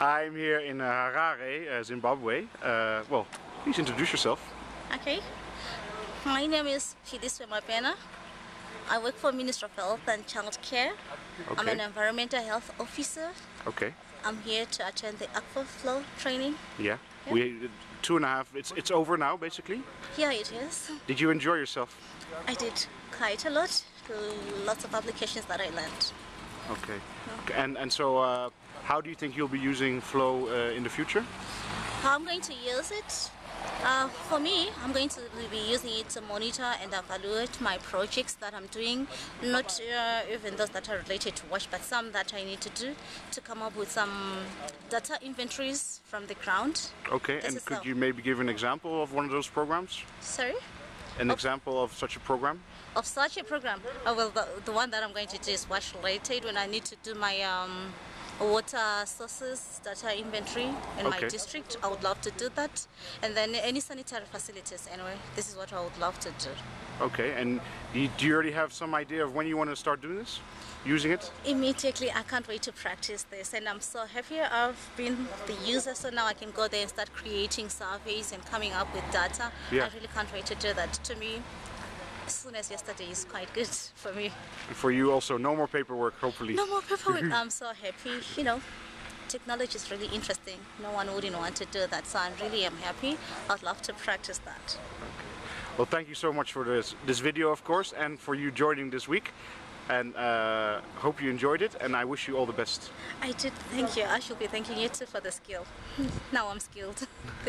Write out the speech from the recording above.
I'm here in uh, Harare, uh, Zimbabwe. Uh, well, please introduce yourself. Okay. My name is Philisiwe Mabhena. I work for Ministry of Health and Child Care. Okay. I'm an environmental health officer. Okay. I'm here to attend the Akvo FLOW training. Yeah. We two and a half. It's it's over now, basically. Yeah, it is. Did you enjoy yourself? I did quite a lot. Lots of applications that I learned. Okay. And and so, uh, how do you think you'll be using Flow uh, in the future? How I'm going to use it? Uh, for me, I'm going to be using it to monitor and evaluate my projects that I'm doing, not uh, even those that are related to WASH, but some that I need to do to come up with some data inventories from the ground. Okay. This and could you maybe give an example of one of those programs? Sorry? An Of- example of such a program? Of such a program, oh, well, the, the one that I'm going to do is WASH related when I need to do my um, water sources data inventory in my district. I would love to do that. And then any sanitary facilities, anyway, this is what I would love to do. Okay. And do you, do you already have some idea of when you want to start doing this? Using it? Immediately, I can't wait to practice this, and I'm so happy I've been the user, so now I can go there and start creating surveys and coming up with data. Yeah. I really can't wait to do that. To me, as soon as yesterday is quite good for me. And for you also, no more paperwork, hopefully. No more paperwork. I'm so happy. You know, technology is really interesting. No one wouldn't want to do that, so I really am happy. I'd love to practice that. Well, thank you so much for this this video, of course, and for you joining this week. And uh, hope you enjoyed it. And I wish you all the best. I did. Thank you. I should be thanking you too for the skill. Now I'm skilled.